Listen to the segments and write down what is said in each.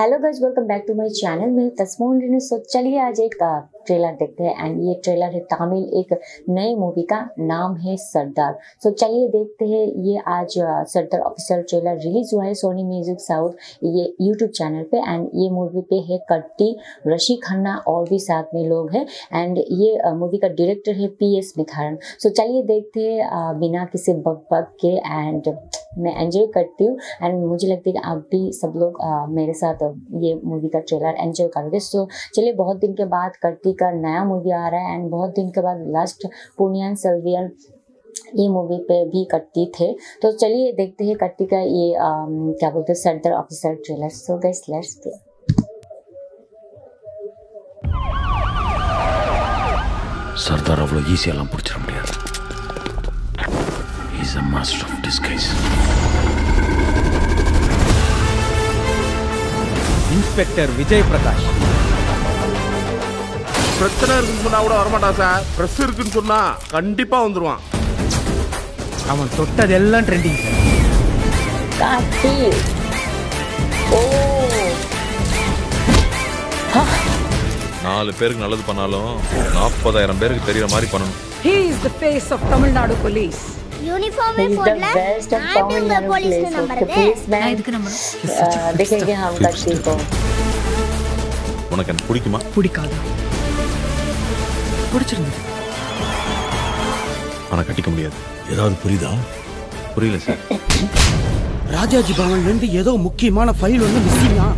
Hello guys welcome back to my channel मैं तस्मोन रिनू। सो चलिए आज एक ट्रेलर देखते हैं। एंड ये ट्रेलर है तमिल एक नई मूवी का नाम है सरदार। सो so, चलिए देखते हैं ये आज सरदार ऑफिशियल ट्रेलर रिलीज़ हुआ है सोनी म्यूज़िक साउथ ये यूट्यूब चैनल पे। एंड ये मूवी पे है कट्टी ऋषि खन्ना और भी साथ में लोग हैं। एंड ये मूवी का डायरेक्टर है P S Mithran so so, चलिए देखते हैं बिना किसी बग बग के। एंड मैं एंजॉय करती हूँ। एंड मुझे लगता है कि आप भी सब लोग अ, मेरे साथ ये मूवी का ट्रेलर एंजॉय करोगे। सो so, चलिए बहुत दिन के बाद कर्ती विक्की का नया मूवी आ रहा है एंड बहुत दिन के बाद लास्ट पुनियन सेल्वियन ये मूवी पे भी कट्टी थे। तो चलिए देखते हैं कट्टी का ये आ, क्या बोलते हैं centre officer trailer so guys let's go Sardar अव्वलो ఈసీఎల్ అమ్ముడుచడం లేదు is a master of disguise inspector Vijay Prakash பிரச்சனை இருக்குன்னு சொன்னா கூட வரமாட்டான் சார் ப்ரெஸ் இருக்குன்னு சொன்னா கண்டிப்பா வந்துருவான் அவன் தொட்டதெல்லாம் ட்ரெண்டிங் சார் कट्टी ओ நாலு பேருக்கு நல்லது பண்ணாலும் நாற்பதாயிரம் பேருக்கு தெரியற மாதிரி பண்ணணும் He is the face of Tamil Nadu police. யூனிஃபார்மே He's the போடல best of நான் Tamil எப்படி Nadu போலீஸ் police. Okay, நம்புறது policeman. Uh, देखेंगे हम कट्टी को உனக்கு எனக்கு பிடிக்குமா பிடிக்காது பிடிச்சிருந்தது. ஆனா கட்டிக்க முடியாது. ஏதாவது புரியுதா? புரியல சார் ராஜாஜி பவன்ல இருந்து ஏதோ முக்கியமான ஃபைல் ஒன்று மிஸ்ஸிங்கா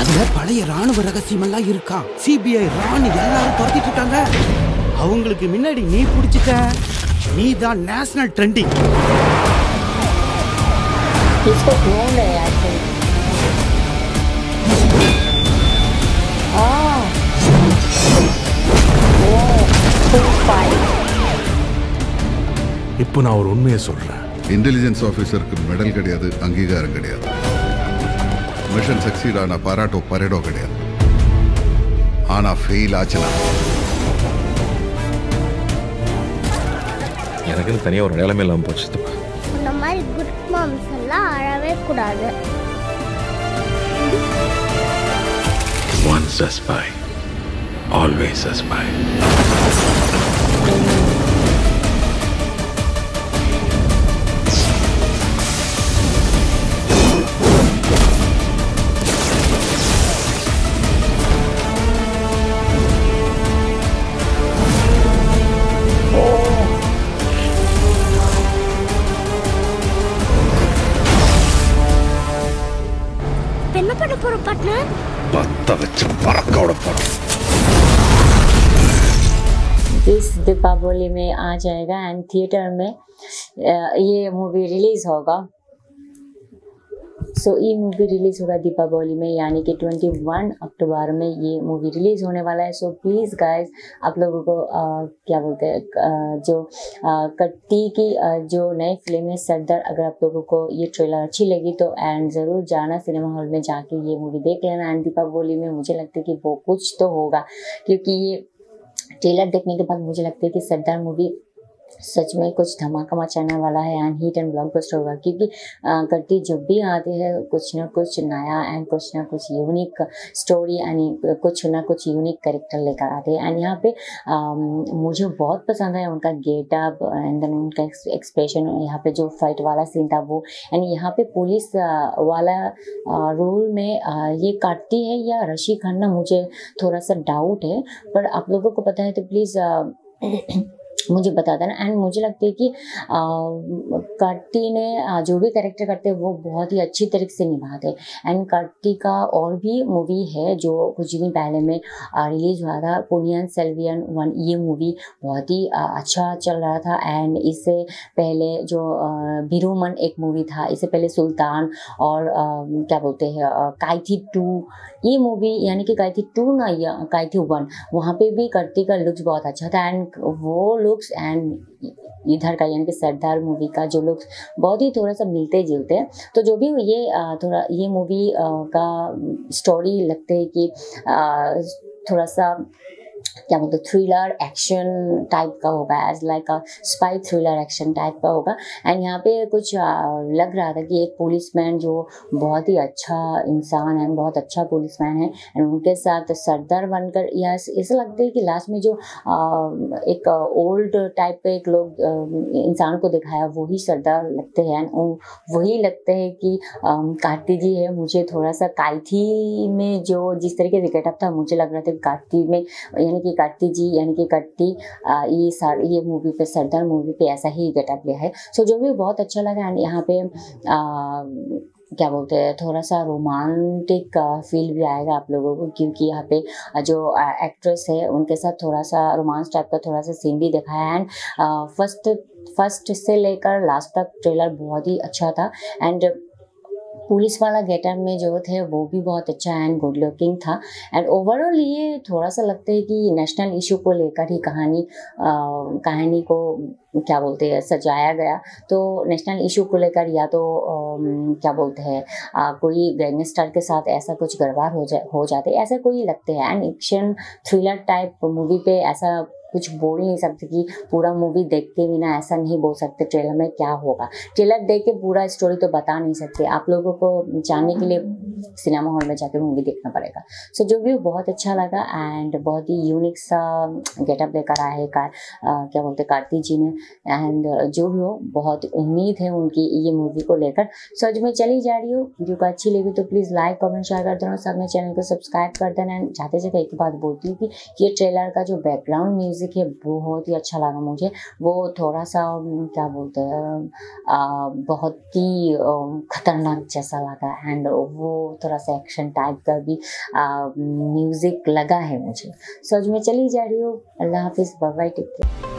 அதுல பழைய ராணுவ ரகசியம் எல்லாம் இருக்கா சிபிஐ ராணி எல்லாரும் துரத்திட்டு இருக்காங்க. அவங்களுக்கு முன்னாடி நீ பிடிச்சிட்ட நீ தான் நேஷனல் ட்ரெண்டிங் ஆ. இப்போ நான் ஒரு உண்மையை சொல்றேன். இன்டெலிஜென்ஸ் ஆஃபீஸருக்கு மெடல் கிடையாது அங்கீகாரம் கிடையாது. மிஷன் சக்சீட் ஆனா பாராட்டோ பரேடோ கிடையாது. ஆனா ஃபெயில் ஆச்சுன்னா. எனக்குன்னு தனியா ஒரு நிலைமை இல்லாம போச்சு. இந்த மாதிரி குட் மாம்ஸ் எல்லாம் அழவே கூடாது. Once a spy always a spy இப்ப என்ன பண்ண போற பார்ட்னர் பத்த வச்சு பறக்க விட போறோம் इस दीपावली में आ जाएगा एंड थिएटर में ये मूवी रिलीज़ होगा। सो ये मूवी रिलीज़ होगा दीपावली में यानी कि 21 अक्टूबर में ये मूवी रिलीज़ होने वाला है। सो प्लीज़ गाइस आप लोगों को अ, क्या बोलते हैं जो कट्टी की अ, जो नई फ़िल्म है सरदार अगर आप लोगों को ये ट्रेलर अच्छी लगी तो एंड ज़रूर जाना सिनेमा हॉल में जाके ये मूवी देख लेना। एंड दीपावली में मुझे लगता है कि वो कुछ तो होगा क्योंकि ये ट्रेलर देखने के बाद मुझे लगता है कि सरदार मूवी सच में कुछ धमाका मचाने वाला है एंड हीट एंड ब्लॉकबस्टर होगा। क्योंकि कट्टी जब भी आते हैं कुछ ना कुछ नया एंड कुछ ना कुछ यूनिक स्टोरी यानी कुछ ना कुछ यूनिक करेक्टर लेकर आते हैं। एंड यहाँ पे अम, मुझे बहुत पसंद है उनका गेटअप एंड देन उनका एक्सप्रेशन यहाँ पे जो फाइट वाला सीन था वो। एंड यहाँ पे पुलिस वाला रोल में ये काटती है या रशी खन्ना मुझे थोड़ा सा डाउट है पर आप लोगों को पता है तो प्लीज़ मुझे बता देना। एंड मुझे लगता है कि आ, कार्टी ने जो भी कैरेक्टर करते हैं वो बहुत ही अच्छी तरीके से निभाते हैं। एंड कार्टी का और भी मूवी है जो कुछ दिन पहले में रिलीज़ हुआ था पुनियन सेल्वियन वन ये मूवी बहुत ही अच्छा चल रहा था। एंड इससे पहले जो बिरूमन एक मूवी था इससे पहले सुल्तान और क्या बोलते हैं आ, काइथी टू ये मूवी यानी कि काइथी टू ना या काइथी वन वहाँ पे भी कार्ती का लुक्स बहुत अच्छा था। एंड वो लुक्स एंड इधर का यानी कि सरदार मूवी का जो लुक्स बहुत ही थोड़ा सा मिलते जुलते हैं। तो जो भी ये थोड़ा ये मूवी का स्टोरी लगते है कि थोड़ा सा क्या बोलते थ्रिलर एक्शन टाइप का होगा as like a spy thriller action type का होगा। एंड यहाँ पे कुछ लग रहा था कि एक पुलिसमैन जो बहुत ही अच्छा इंसान है, बहुत अच्छा पुलिसमैन है एंड उनके साथ सरदार बनकर, या ऐसा लगता है कि लास्ट में जो एक ओल्ड टाइप का एक लोग इंसान को दिखाया, वही सरदार लगते हैं। एंड वही लगते हैं कि कार्ती जी है, मुझे थोड़ा सा, काइथी में जो जिस तरीके से गेटअप था, मुझे लग रहा था कार्ती में, यानी कि कट्टी जी यानी कि कट्टी ये सर ये मूवी पे सरदार मूवी पे ऐसा ही गेटअप लिया है। सो जो भी बहुत अच्छा लगा एंड यहाँ पे आ, क्या बोलते हैं थोड़ा सा रोमांटिक फील भी आएगा आप लोगों को क्योंकि यहाँ पे जो एक्ट्रेस है उनके साथ थोड़ा सा रोमांस टाइप का थोड़ा सा सीन भी दिखाया एंड फ़र्स्ट फ़र्स्ट से लेकर लास्ट तक ट्रेलर बहुत ही अच्छा था। एंड पुलिस वाला गेटअप में जो थे वो भी बहुत अच्छा एंड गुड लुकिंग था। एंड ओवरऑल ये थोड़ा सा लगता है कि नेशनल इशू को लेकर ही कहानी आ, कहानी को क्या बोलते हैं सजाया गया। तो नेशनल इशू को लेकर या तो आ, क्या बोलते हैं कोई गैंगस्टर के साथ ऐसा कुछ गड़बड़ हो जा हो जाते ऐसा कोई लगते हैं। And action thriller type movie पे ऐसा कुछ बोल नहीं सकते कि पूरा मूवी देख के भी ना ऐसा नहीं बोल सकते ट्रेलर में क्या होगा। ट्रेलर देख के पूरा स्टोरी तो बता नहीं सकते। आप लोगों को जानने के लिए सिनेमा हॉल में जाकर मूवी देखना पड़ेगा। सो so, जो भी बहुत अच्छा लगा एंड बहुत ही यूनिक सा गेटअप लेकर आए हैं कार क्या बोलते कार्तिक जी ने। एंड जो भी हो बहुत उम्मीद है उनकी ये मूवी को लेकर। सो आज मैं चली जा रही हूँ। वीडियो को अच्छी लगी तो प्लीज़ लाइक कमेंट शेयर कर देना। सब मेरे चैनल को सब्सक्राइब कर देना। एंड जाते जाते एक बात बोलती हूँ कि ये ट्रेलर का जो बैकग्राउंड म्यूज़िक है बहुत ही अच्छा लगा मुझे। वो थोड़ा सा क्या बोलते हैं बहुत ही खतरनाक जैसा लगा। एंड वो थोड़ा सा एक्शन टाइप का भी म्यूज़िक लगा है मुझे। सोच में चली जा रही हूँ। अल्लाह हाफिज़। Bye take care